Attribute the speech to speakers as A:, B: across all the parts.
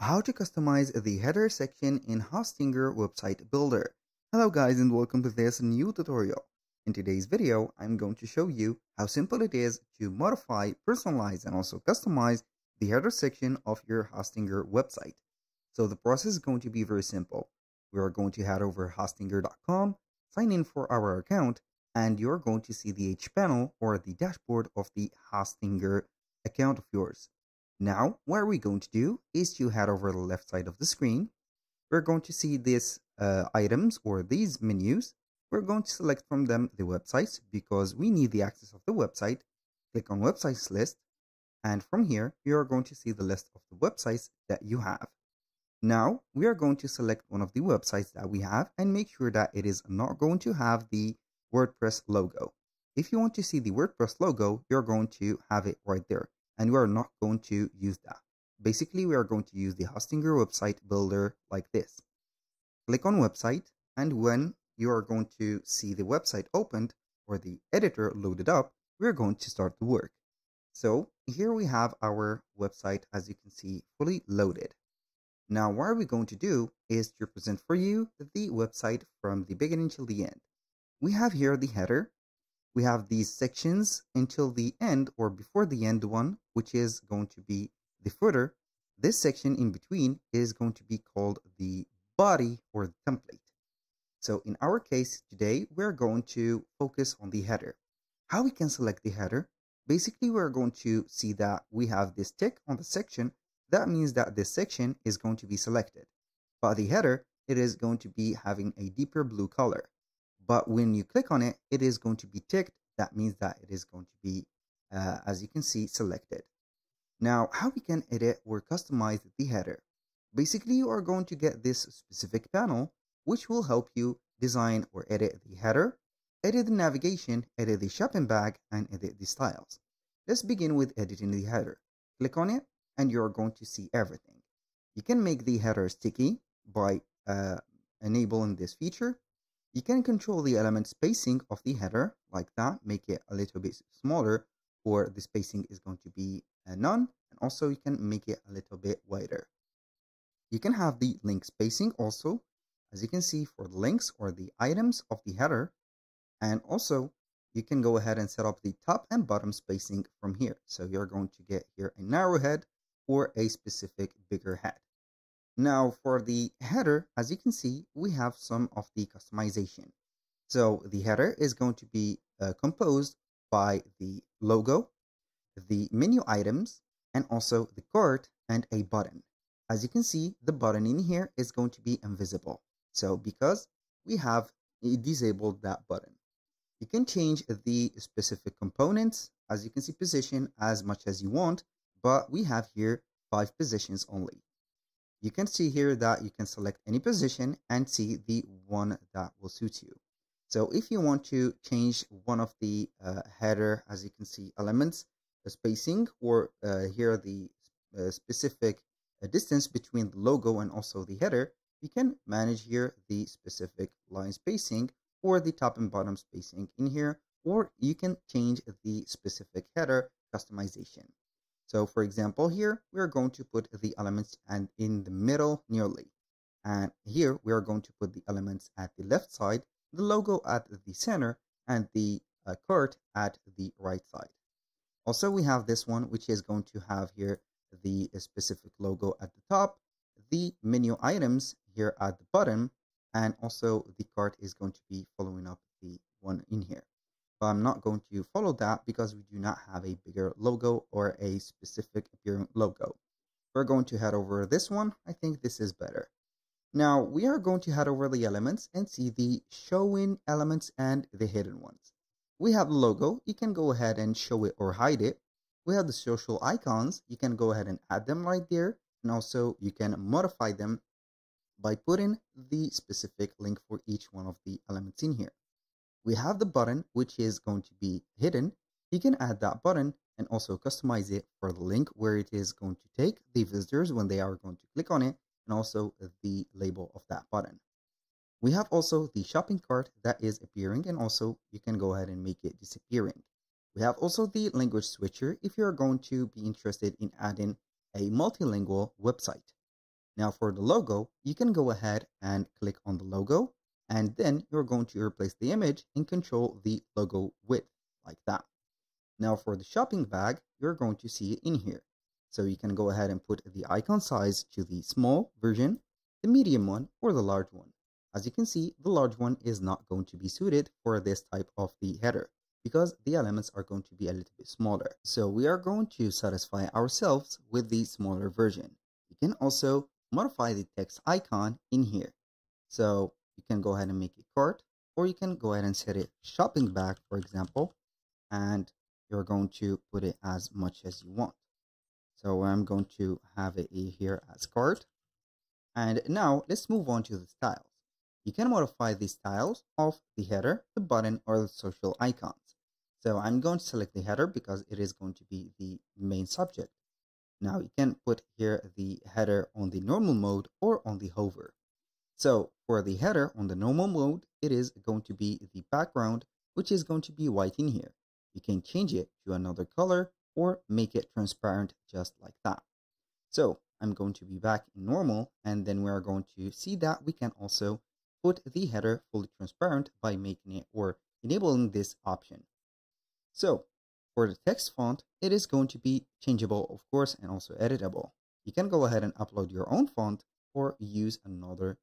A: how to customize the header section in Hostinger website builder. Hello guys and welcome to this new tutorial. In today's video, I'm going to show you how simple it is to modify, personalize, and also customize the header section of your Hostinger website. So the process is going to be very simple. We are going to head over hostinger.com, sign in for our account, and you're going to see the hPanel or the dashboard of the Hostinger account of yours. Now, what we're going to do is to head over the left side of the screen. We're going to see these uh, items or these menus. We're going to select from them the websites because we need the access of the website. Click on websites list. And from here, you are going to see the list of the websites that you have. Now, we are going to select one of the websites that we have and make sure that it is not going to have the WordPress logo. If you want to see the WordPress logo, you're going to have it right there and we are not going to use that. Basically, we are going to use the Hostinger website builder like this. Click on website and when you are going to see the website opened or the editor loaded up, we're going to start the work. So here we have our website, as you can see, fully loaded. Now, what we are going to do is to present for you the website from the beginning till the end. We have here the header, we have these sections until the end or before the end one, which is going to be the footer. This section in between is going to be called the body or the template. So in our case today, we're going to focus on the header. How we can select the header? Basically, we're going to see that we have this tick on the section. That means that this section is going to be selected. But the header, it is going to be having a deeper blue color. But when you click on it, it is going to be ticked. That means that it is going to be, uh, as you can see, selected. Now, how we can edit or customize the header. Basically, you are going to get this specific panel, which will help you design or edit the header, edit the navigation, edit the shopping bag, and edit the styles. Let's begin with editing the header. Click on it, and you're going to see everything. You can make the header sticky by uh, enabling this feature. You can control the element spacing of the header like that, make it a little bit smaller or the spacing is going to be a none and also you can make it a little bit wider. You can have the link spacing also as you can see for the links or the items of the header and also you can go ahead and set up the top and bottom spacing from here. So you're going to get here a narrow head or a specific bigger head. Now for the header, as you can see, we have some of the customization. So the header is going to be uh, composed by the logo, the menu items, and also the cart and a button. As you can see, the button in here is going to be invisible. So because we have disabled that button. You can change the specific components, as you can see position as much as you want, but we have here five positions only you can see here that you can select any position and see the one that will suit you. So if you want to change one of the uh, header, as you can see, elements, the spacing, or uh, here the uh, specific uh, distance between the logo and also the header, you can manage here the specific line spacing or the top and bottom spacing in here, or you can change the specific header customization. So for example, here we are going to put the elements and in the middle nearly. And here we are going to put the elements at the left side, the logo at the center, and the uh, cart at the right side. Also, we have this one, which is going to have here the specific logo at the top, the menu items here at the bottom, and also the cart is going to be following up the one in here but I'm not going to follow that because we do not have a bigger logo or a specific logo. We're going to head over this one. I think this is better. Now we are going to head over the elements and see the showing elements and the hidden ones. We have the logo. You can go ahead and show it or hide it. We have the social icons. You can go ahead and add them right there. And also you can modify them by putting the specific link for each one of the elements in here we have the button which is going to be hidden. You can add that button and also customize it for the link where it is going to take the visitors when they are going to click on it and also the label of that button. We have also the shopping cart that is appearing and also you can go ahead and make it disappearing. We have also the language switcher if you're going to be interested in adding a multilingual website. Now for the logo, you can go ahead and click on the logo and then you're going to replace the image and control the logo width like that. Now for the shopping bag, you're going to see it in here. So you can go ahead and put the icon size to the small version, the medium one, or the large one. As you can see, the large one is not going to be suited for this type of the header because the elements are going to be a little bit smaller. So we are going to satisfy ourselves with the smaller version. You can also modify the text icon in here. So you can go ahead and make a cart or you can go ahead and set it shopping bag, for example, and you're going to put it as much as you want. So I'm going to have it here as cart. And now let's move on to the styles. You can modify the styles of the header, the button, or the social icons. So I'm going to select the header because it is going to be the main subject. Now you can put here the header on the normal mode or on the hover. So for the header on the normal mode, it is going to be the background, which is going to be white in here. You can change it to another color or make it transparent just like that. So I'm going to be back in normal and then we are going to see that we can also put the header fully transparent by making it or enabling this option. So for the text font, it is going to be changeable, of course, and also editable. You can go ahead and upload your own font or use another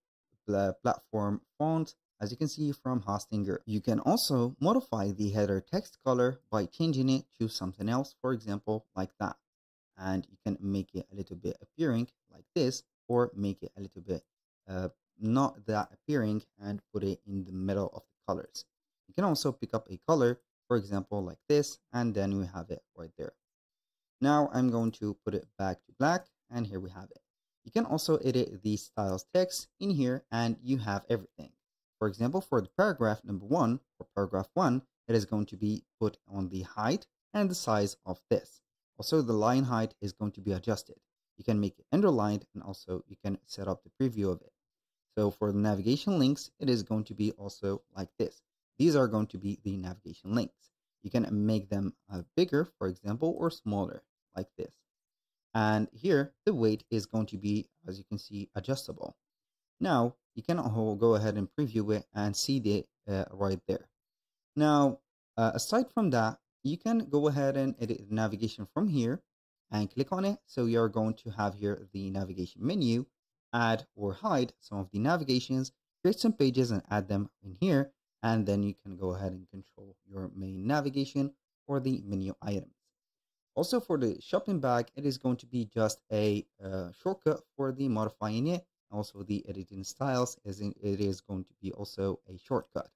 A: platform font as you can see from Hostinger. You can also modify the header text color by changing it to something else, for example, like that. And you can make it a little bit appearing like this, or make it a little bit uh, not that appearing and put it in the middle of the colors. You can also pick up a color, for example, like this, and then we have it right there. Now I'm going to put it back to black, and here we have it. You can also edit the styles text in here, and you have everything. For example, for the paragraph number one, or paragraph one, it is going to be put on the height and the size of this. Also, the line height is going to be adjusted. You can make it underlined and also you can set up the preview of it. So for the navigation links, it is going to be also like this. These are going to be the navigation links. You can make them uh, bigger, for example, or smaller like this. And here, the weight is going to be, as you can see, adjustable. Now, you can go ahead and preview it and see the uh, right there. Now, uh, aside from that, you can go ahead and edit the navigation from here and click on it. So you're going to have here the navigation menu, add or hide some of the navigations, create some pages and add them in here. And then you can go ahead and control your main navigation or the menu items. Also for the shopping bag, it is going to be just a uh, shortcut for the modifying it also the editing styles as in it is going to be also a shortcut.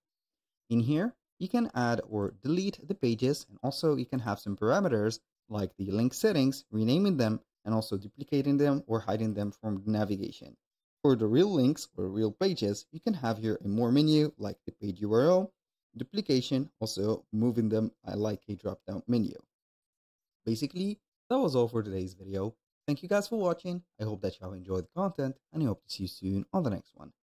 A: In here, you can add or delete the pages and also you can have some parameters like the link settings, renaming them and also duplicating them or hiding them from the navigation. For the real links or real pages, you can have here a more menu like the page URL, duplication, also moving them like a drop down menu. Basically, that was all for today's video. Thank you guys for watching. I hope that you have enjoyed the content and I hope to see you soon on the next one.